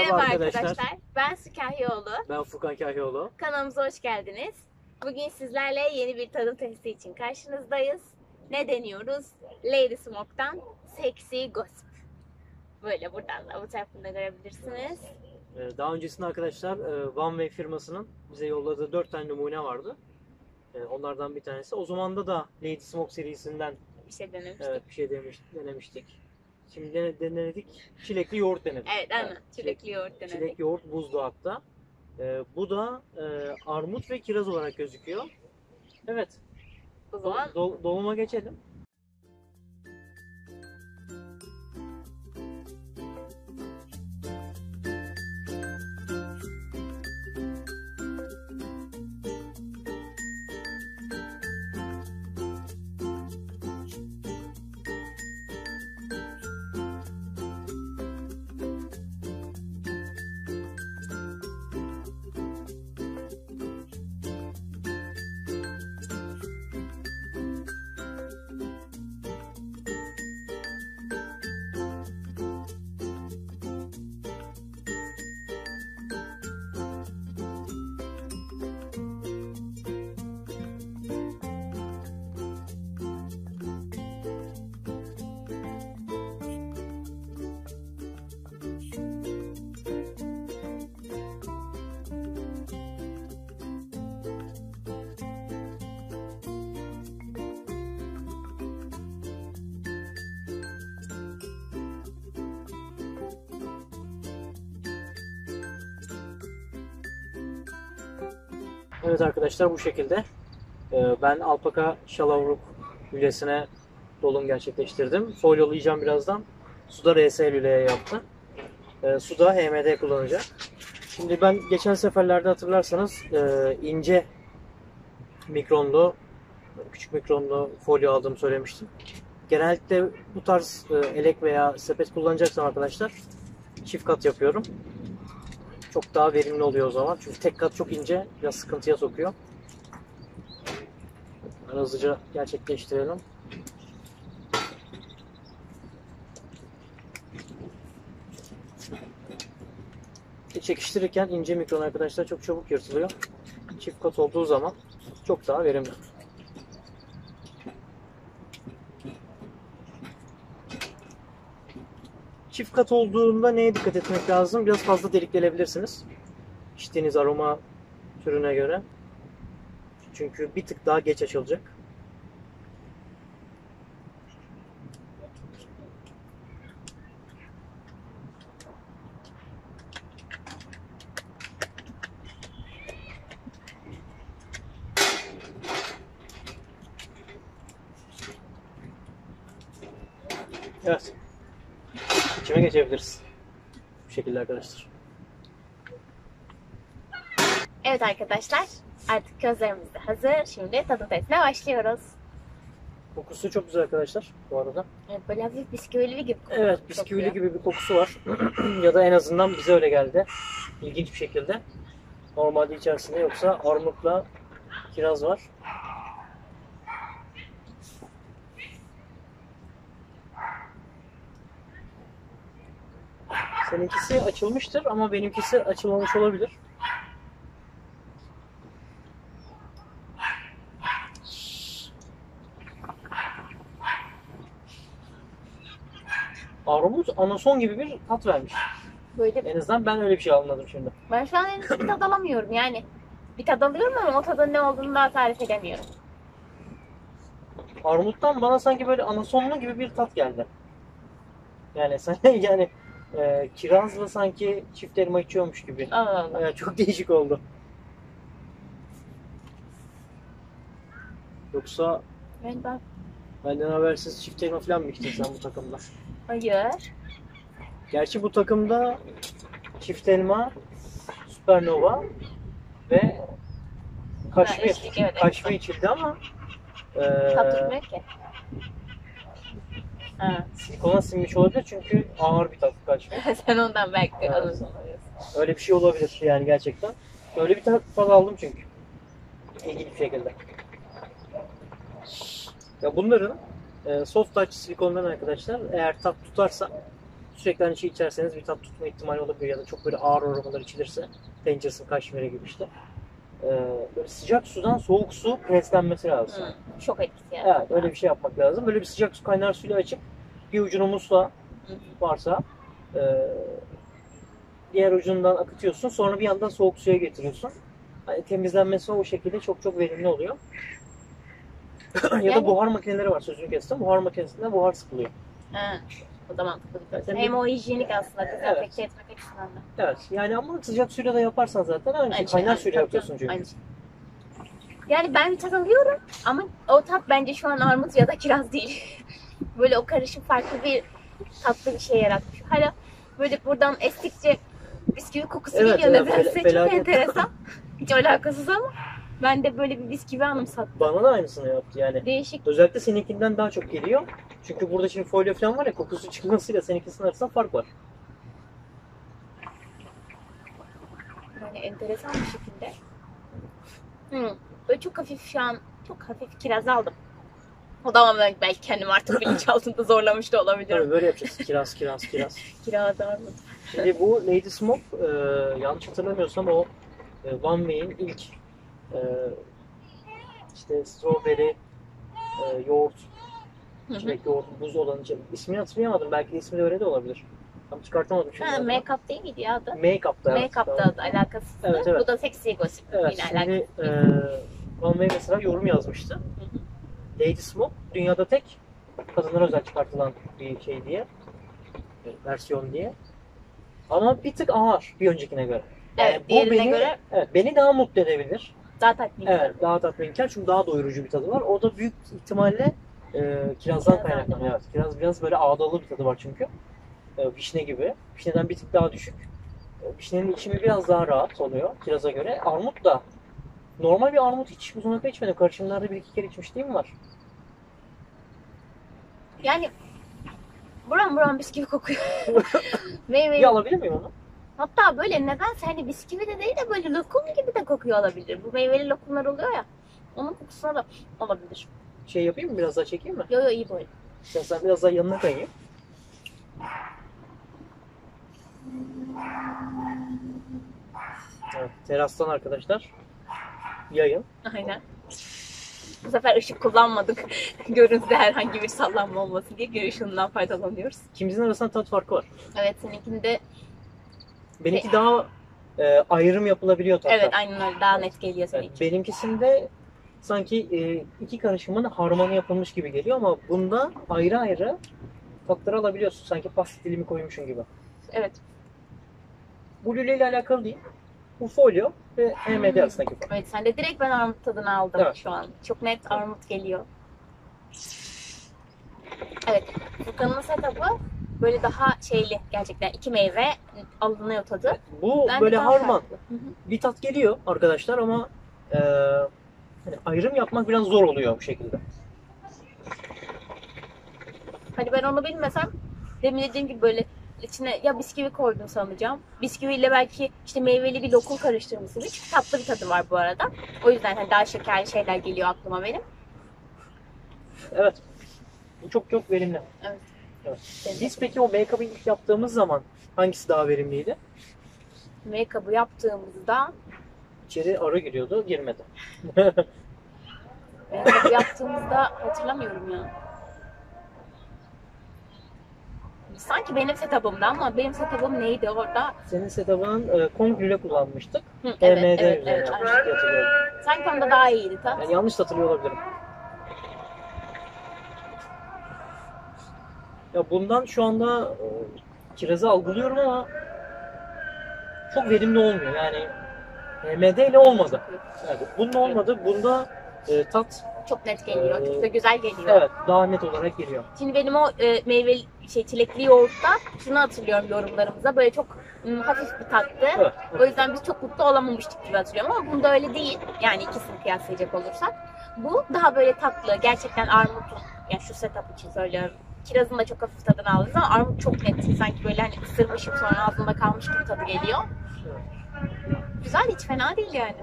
Merhaba, arkadaşlar. arkadaşlar. Ben Su Kahyaoğlu. Ben Furkan Kahyaoğlu. Kanalımıza hoş geldiniz. Bugün sizlerle yeni bir tadım testi için karşınızdayız. Ne deniyoruz? Lady Smoke'tan Sexy Gossip. Böyle buradan da bu tarafında görebilirsiniz. Ee, Daha öncesinde arkadaşlar e, OneWay firmasının bize yolladığı 4 tane numune vardı. Ee, Onlardan bir tanesi. O zaman da da Lady Smoke serisinden Bir şey denemiştik. evet, bir şey denemiştik. Şimdi dene- denedik. Çilekli yoğurt denedik. Evet, aynen. Evet, Çilekli yoğurt denedik. Çilek yoğurt buzlu hatta. Ee, bu da e, armut ve kiraz olarak gözüküyor. Evet. O zaman do- doluma geçelim. Evet arkadaşlar bu şekilde. Ee, Ben alpaka şalavruk lülesine dolum gerçekleştirdim. Folyolayacağım birazdan. Suda RS lüleye yaptı. Ee, Suda HMD kullanacak. Şimdi ben geçen seferlerde hatırlarsanız e, ince mikronlu, küçük mikronlu folyo aldığımı söylemiştim. Genellikle bu tarz e, elek veya sepet kullanacaksam arkadaşlar çift kat yapıyorum. Çok daha verimli oluyor o zaman. Çünkü tek kat çok ince, biraz sıkıntıya sokuyor. Ben hızlıca gerçekleştirelim. Çekiştirirken ince mikron arkadaşlar çok çabuk yırtılıyor. Çift kat olduğu zaman çok daha verimli. Çift kat olduğunda neye dikkat etmek lazım? Biraz fazla delik delebilirsiniz. İçtiğiniz aroma türüne göre. Çünkü bir tık daha geç açılacak. Evet. İçime geçebiliriz. Bu şekilde arkadaşlar. evet arkadaşlar. Artık közlerimiz de hazır. Şimdi tadım testine başlıyoruz. Kokusu çok güzel arkadaşlar bu arada. Evet, böyle hafif bisküvili gibi kokuyor. Evet bisküvili gibi bir kokusu var. ya da en azından bize öyle geldi. İlginç bir şekilde. Normalde içerisinde yoksa armutla kiraz var. Seninkisi açılmıştır ama benimkisi açılmamış olabilir. Armut anason gibi bir tat vermiş. Böyle En azından ben öyle bir şey anladım şimdi. Ben şu an henüz bir tad alamıyorum yani. Bir tad alıyorum ama o tadın ne olduğunu daha tarif edemiyorum. Armuttan bana sanki böyle anasonlu gibi bir tat geldi. Yani sen yani e, kirazla sanki çift elma içiyormuş gibi. Allah Allah. Evet, çok değişik oldu. Yoksa Ben bak. benden habersiz çift elma falan mı içtin sen bu takımda? Hayır. Gerçi bu takımda çift elma, süpernova ve Ha, kaşmir. içtik, evet, evet. kaşmir içildi ama e, ki. Ha. silikona sinmiş olabilir çünkü ağır bir tat kaşmir. Sen ondan belki Evet. alırsın. Öyle bir şey olabilir yani gerçekten. Öyle bir tat aldım çünkü. İlginç bir şekilde. Ya bunların e, soft touch silikondan arkadaşlar eğer tat tutarsa sürekli aynı şey içerseniz bir tat tutma ihtimali olabilir ya da çok böyle ağır aromalar içilirse Dangerous'ın kaşmiri gibi işte. Ee, böyle sıcak sudan soğuk su preslenmesi lazım. Hı. Şok etkisi yani. Evet öyle bir şey yapmak lazım. Böyle bir sıcak su kaynar suyla açıp bir ucunu musla varsa e, diğer ucundan akıtıyorsun. Sonra bir yandan soğuk suya getiriyorsun. Hani temizlenmesi o şekilde çok çok verimli oluyor. ya da Yani- buhar makineleri var sözünü kestim. Buhar makinesinde buhar sıkılıyor. Ha. O da mantıklı. Evet, hem hem- o hijyenik aslında dezenfekte etmek açısından da. Evet yani ama sıcak suyla da yaparsan zaten aynı şey. Aynı şey, Kaynar aynı- suyla tabii yapıyorsun canım, çünkü. aynı şey. Yani ben alıyorum ama o tat bence şu an armut ya da kiraz değil. böyle o karışım farklı bir tatlı bir şey yaratmış. Hala böyle buradan estikçe bisküvi kokusu Evet, geliyor evet, nedense. Çok felaket. enteresan. Hiç alakasız ama ben de böyle bir bisküvi anımsattı. Bana da aynısını yaptı yani. Değişik. Özellikle seninkinden daha çok geliyor. Çünkü burada şimdi folyo falan var ya kokusu çıkmasıyla seninkisinin arasında fark var. Yani enteresan bir şekilde. Hı. Böyle çok hafif şu an çok hafif kiraz aldım. O da ama ben belki kendimi artık bilinçaltında zorlamış da olabilirim. Tabii böyle yapacağız. Kiraz, kiraz, kiraz. Kiraz armut. Şimdi bu Lady Smoke e, yanlış hatırlamıyorsam o e, One Way'in ilk e, işte strawberry e, yoğurt, Hı hı. çilek yoğurt, buz olan ismini hatırlayamadım. Belki ismi de öyle de olabilir. Tam çıkartamadım şimdi. Ha, adını. make-up değil miydi ya adı? Make-up'ta. evet, Make-up'ta tamam. da alakasız. Evet, evet. Bu da seksi gossip Evet, ile şimdi alakalı. e, One Way mesela yorum yazmıştı. Lady Smoke dünyada tek kadınlara özel çıkartılan bir şey diye. e, Versiyon diye. Ama bir tık ağır bir öncekine göre. Evet, bu diğerine beni, göre evet, beni daha mutlu edebilir. daha tatmin. Evet, daha tatminkar çünkü daha doyurucu bir tadı var. O da büyük ihtimalle e, kirazdan Kirazdan kaynaklanıyor. Evet, kiraz biraz böyle ağdalı bir tadı var çünkü. E, vişne gibi. Vişneden bir tık daha düşük. E, vişnenin içimi biraz daha rahat oluyor kiraza göre. Armut da normal bir armut hiç zamana kadar içmedim. Karışımlarda bir iki kere içmişliğim var. Yani buram buram bisküvi kokuyor. Meyve. Bir alabilir miyim onu? Hatta böyle nedense hani bisküvi de değil de böyle lokum gibi de kokuyor olabilir. Bu meyveli lokumlar oluyor ya. Onun kokusuna da olabilir. Şey yapayım mı? Biraz daha çekeyim mi? Yo yo iyi böyle. Sen, sen biraz daha yanına kayayım. Evet, terastan arkadaşlar. Yayın. Aynen. Bu sefer ışık kullanmadık. Görüntüde herhangi bir sallanma olmasın diye gün ışığından faydalanıyoruz. İkimizin arasında tat farkı var. Evet seninkinde Benimki daha e, ayrım yapılabiliyor tatlar. evet aynen öyle daha net geliyor Evet, seninki. benimkisinde sanki e, iki karışımın harmanı yapılmış gibi geliyor ama bunda ayrı ayrı tatları alabiliyorsun. Sanki pasta dilimi koymuşsun gibi. Evet. Bu lüle ile alakalı değil. Bu folyo ve HMD arasındaki fark. Evet sen de direkt ben armut tadını aldım Evet. şu an. Çok net armut geliyor. Evet. Furkan'ın setup'ı böyle daha şeyli gerçekten iki meyve alınıyor tadı. Bu Ben böyle daha harman. farklı. Hı hı. Bir tat geliyor arkadaşlar ama e, hani ayrım yapmak biraz zor oluyor bu şekilde. Hani ben onu bilmesem demin dediğim gibi böyle içine ya bisküvi koydum sanacağım. Bisküviyle belki işte meyveli bir lokum karıştırmışsın. Hiç tatlı bir tadı var bu arada. O yüzden hani daha şekerli şeyler geliyor aklıma benim. Evet. Bu çok çok verimli. Biz peki o make-up'ı ilk yaptığımız zaman hangisi daha verimliydi? Make-up'ı yaptığımızda İçeri arı giriyordu, girmedi. make-up'ı yaptığımızda hatırlamıyorum ya. Sanki benim setup'ımda ama benim setup'ım neydi orada? Senin setup'ının e, komple kullanmıştık. Hı, evet, evet, üzerine evet. yapmıştık diye hatırlıyorum. Sanki onda daha iyiydi tat. Yani yanlış da hatırlıyor olabilirim. Ya bundan şu anda e, kirazı algılıyorum ama çok verimli olmuyor. Yani HMD ile olmadı. Yani bunun olmadı. Bunda e, tat Çok net geliyor. Ee, Çok da güzel geliyor. evet daha net olarak geliyor. Şimdi benim o e, meyveli şey çilekli yoğurtta şunu hatırlıyorum yorumlarımızda böyle çok hafif bir tattı. Evet. O yüzden biz çok mutlu olamamıştık gibi hatırlıyorum ama bunda öyle değil. Yani ikisini kıyaslayacak olursak. Bu daha böyle tatlı. Gerçekten armutun, yani şu setup için söylüyorum. Kirazın da çok hafif tadını aldınız ama armut çok net. Sanki böyle hani ısırmışım sonra ağzımda kalmış gibi tadı geliyor. Güzel hiç fena değil yani.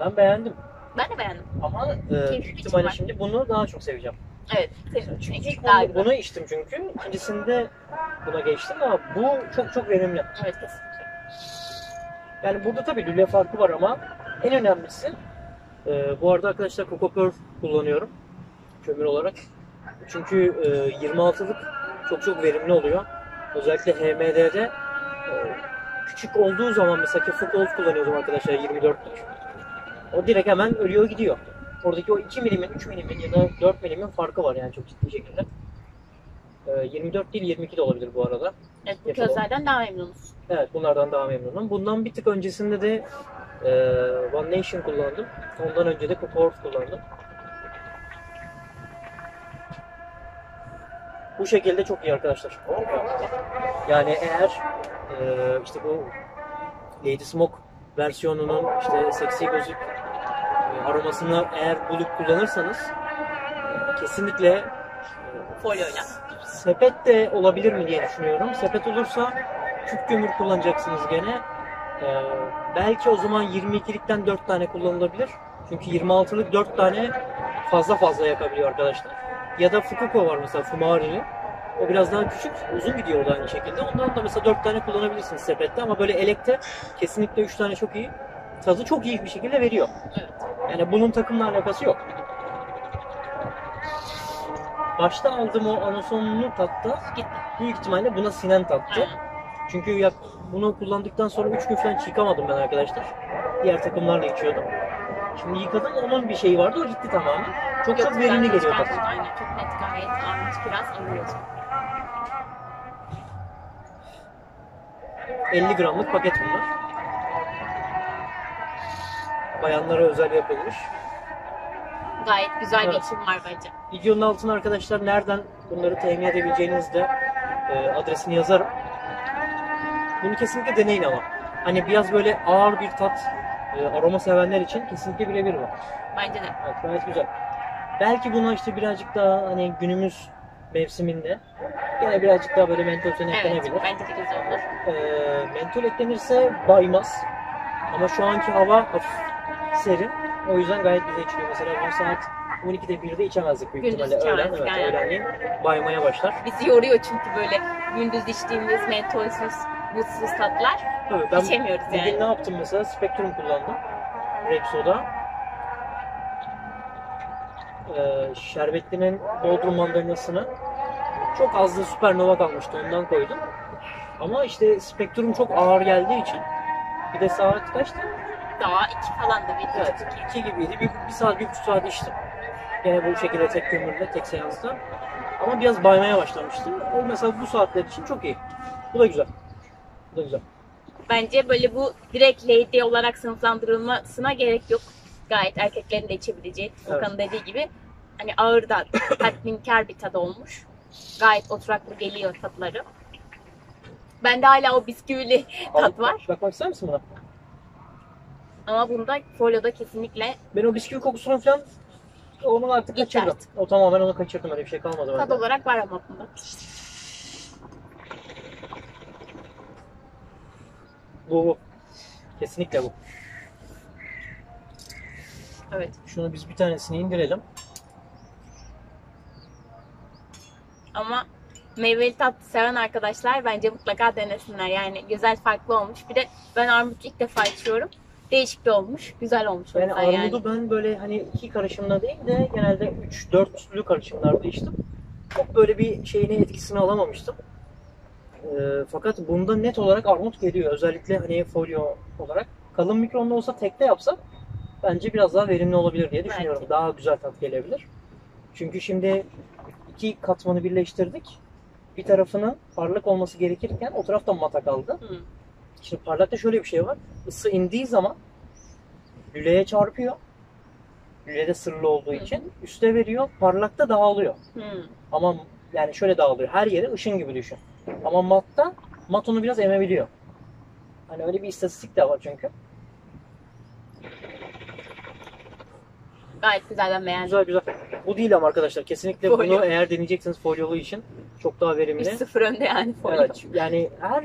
Ben beğendim. Ben de beğendim. Ama e, büyük ihtimalle içim şimdi bunu daha çok seveceğim. Evet. Senin Çünkü ilk daha bunu, güzel. bunu içtim çünkü. İkincisinde buna geçtim ama bu çok çok verimli. Evet kesinlikle. Yani burada tabii lüle farkı var ama en önemlisi e, bu arada arkadaşlar Pearl kullanıyorum kömür olarak. Çünkü e, 26'lık çok çok verimli oluyor. Özellikle HMD'de e, küçük olduğu zaman mesela Foucault kullanıyordum arkadaşlar 24'lük. O direkt hemen ölüyor gidiyor. Oradaki o 2 milimin, 3 milimin ya da 4 milimin farkı var yani çok ciddi şekilde. E, 24 değil 22 de olabilir bu arada. Evet bu Yapalım. közlerden daha memnunuz. Evet bunlardan daha memnunum. Bundan bir tık öncesinde de e, One Nation kullandım. Ondan önce de Earth kullandım. Bu şekilde çok iyi arkadaşlar. Yani eğer e, işte bu Lady Smoke versiyonunun işte seksi gözlük e, aromasını eğer bulup kullanırsanız e, kesinlikle e, Folyoyla. Sepet de olabilir mi diye düşünüyorum. Sepet olursa küp kömür kullanacaksınız gene. Ee, belki o zaman 22'likten 4 tane kullanılabilir. Çünkü 26'lık 4 tane fazla fazla yakabiliyor arkadaşlar. Ya da Fukuko var mesela Fumari'li. O biraz daha küçük, uzun gidiyor o da aynı şekilde. Ondan da mesela 4 tane kullanabilirsiniz sepette ama böyle elekte kesinlikle 3 tane çok iyi. Tadı çok iyi bir şekilde veriyor. Evet. Yani bunun takımla alakası yok. Başta aldığım o anasonlu tatta Gitti. büyük ihtimalle buna sinen tattı. Aynen. Çünkü ya, bunu kullandıktan sonra 3 gün falan çıkamadım ben arkadaşlar. Diğer takımlarla içiyordum. Şimdi yıkadım onun bir şeyi vardı o gitti tamamen. Çok çok verimli geliyor tat. Aynen çok net gayet armut biraz alıyorsun. 50 gramlık paket bunlar. Bayanlara özel yapılmış. Gayet güzel bir Evet. içim var bence. Videonun altına arkadaşlar nereden bunları temin edebileceğinizi de e, adresini yazarım. Bunu kesinlikle deneyin ama. Hani biraz böyle ağır bir tat, e, aroma sevenler için kesinlikle birebir bu. Bence de. Evet, gayet güzel. Belki buna işte birazcık daha hani günümüz mevsiminde yine birazcık daha böyle mentol sene Evet eklenebilir. bence de güzel olur. Ee, mentol eklenirse baymaz. Ama şu anki hava hafif serin. O yüzden gayet güzel içiliyor. Mesela bu saat 12'de 1'de içemezdik büyük Gündüz ihtimalle. Öğlen, içemezdik, evet, aynen. öğlenleyin baymaya başlar. Bizi yoruyor çünkü böyle gündüz içtiğimiz mentolsüz, buzsuz tatlar. Tabii ben İçemiyoruz bugün yani. ne yaptım mesela? Spectrum kullandım. Grape soda. Ee, şerbetlinin Bodrum mandalinasını çok az da Supernova kalmıştı ondan koydum. Ama işte Spectrum çok ağır geldiği için bir de saat kaçtı? Daha iki falan da bir Evet, iki. gibiydi. Bir, bir saat, bir buçuk saat içtim. Gene bu şekilde tek kömürle, tek seansta. Ama biraz baymaya başlamıştı. O mesela bu saatler için çok iyi. Bu da güzel. Bu da güzel. Bence böyle bu direkt lady olarak sınıflandırılmasına gerek yok. Gayet erkeklerin de içebileceği, Furkan'ın dediği gibi hani ağır da tatminkar bir tadı olmuş. Gayet oturaklı geliyor tatları. Bende hala o bisküvili tat var. Bakmak ister misin buna? Ama bunda folyoda kesinlikle Ben o bisküvi kokusunu falan onu artık Gitti kaçırdım. artık. O tamamen onu kaçırdım. Öyle bir şey kalmadı tat bende. olarak var ama bunda. Bu, bu. Kesinlikle bu. Evet. Şunu biz bir tanesini indirelim. Ama meyveli tat seven arkadaşlar bence mutlaka denesinler. Yani güzel farklı olmuş. Bir de ben armut ilk defa içiyorum. Değişik de olmuş. Güzel olmuş. Yani armudu ben böyle hani iki karışımda değil de genelde 3-4'lü karışımlarda içtim. Çok böyle bir şeyini etkisini alamamıştım. Ee, fakat bunda net olarak armut geliyor. Özellikle hani folyo olarak. Kalın mikronda olsa tekte yapsa bence biraz daha verimli olabilir diye düşünüyorum. Belki. Daha güzel tat gelebilir. Çünkü şimdi iki katmanı birleştirdik. Bir tarafının parlak olması gerekirken o taraf da mata kaldı. Hı. Şimdi parlakta şöyle bir şey var. Isı indiği zaman lüleye çarpıyor. Lülede sırlı olduğu Hı. için üste veriyor. Parlakta dağılıyor. Hmm. Ama yani şöyle dağılıyor. Her yere ışın gibi düşün. Ama matta mat onu biraz emebiliyor. Hani öyle bir istatistik de var çünkü. Gayet güzel ben beğendim. Güzel güzel. Bu değil ama arkadaşlar. Kesinlikle Folyo. bunu eğer deneyecekseniz folyolu için çok daha verimli. 3-0 önde yani folyo. Evet. Yani her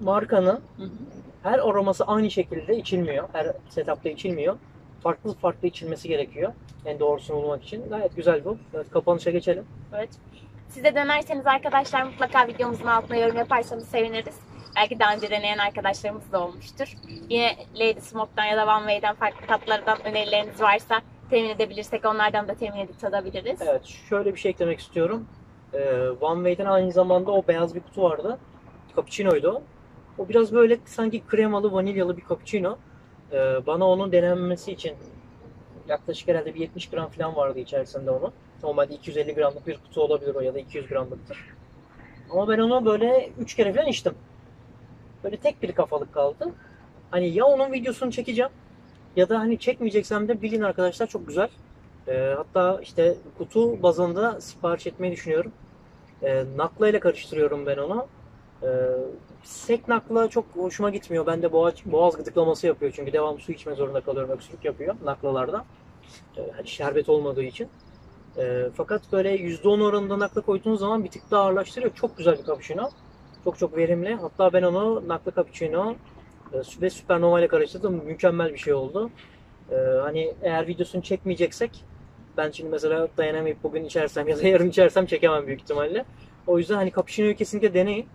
markanın Hı hı. her aroması aynı şekilde içilmiyor. Her setupta içilmiyor. farklı farklı içilmesi gerekiyor. En doğrusunu bulmak için. Gayet güzel bu. Evet, kapanışa geçelim. Evet. Siz de denerseniz arkadaşlar mutlaka videomuzun altına yorum yaparsanız seviniriz. Belki daha önce deneyen arkadaşlarımız da olmuştur. Yine Lady Smoke'dan ya da One Way'den farklı tatlardan önerileriniz varsa temin edebilirsek onlardan da temin edip tadabiliriz. Evet, şöyle bir şey eklemek istiyorum. Ee, One Way'den aynı zamanda o beyaz bir kutu vardı. Cappuccino'ydu o. O biraz böyle sanki kremalı, vanilyalı bir cappuccino. Ee, bana onun denenmesi için yaklaşık herhalde bir 70 gram falan vardı içerisinde onun. Normalde 250 gramlık bir kutu olabilir o ya da 200 gramlıktır. Ama ben onu böyle 3 kere falan içtim. Böyle tek bir kafalık kaldı. Hani ya onun videosunu çekeceğim ya da hani çekmeyeceksem de bilin arkadaşlar çok güzel. Ee, hatta işte kutu bazında sipariş etmeyi düşünüyorum. Ee, nakla ile karıştırıyorum ben onu. Ee, sek nakla çok hoşuma gitmiyor. Bende boğaz, boğaz gıdıklaması yapıyor çünkü devamlı su içme zorunda kalıyorum. Öksürük yapıyor naklalarda. Hani şerbet olmadığı için. Ee, fakat böyle %10 oranında nakla koyduğunuz zaman bir tık daha ağırlaştırıyor. Çok güzel bir cappuccino. Çok çok verimli. Hatta ben onu nakla cappuccino e, ve süpernova ile karıştırdım. Mükemmel bir şey oldu. Ee, hani eğer videosunu çekmeyeceksek ben şimdi mesela dayanamayıp bugün içersem ya da yarın içersem çekemem büyük ihtimalle. O yüzden hani cappuccino'yu kesinlikle deneyin.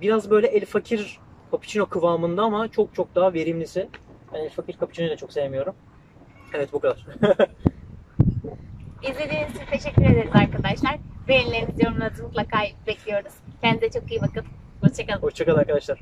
Biraz böyle el fakir cappuccino kıvamında ama çok çok daha verimlisi. Ben el fakir cappuccino'yu da çok sevmiyorum. Evet bu kadar. İzlediğiniz için teşekkür ederiz arkadaşlar. Beğenilerinizi, yorumlarınızı mutlaka bekliyoruz. Kendinize çok iyi bakın. Hoşçakalın. Hoşçakalın arkadaşlar.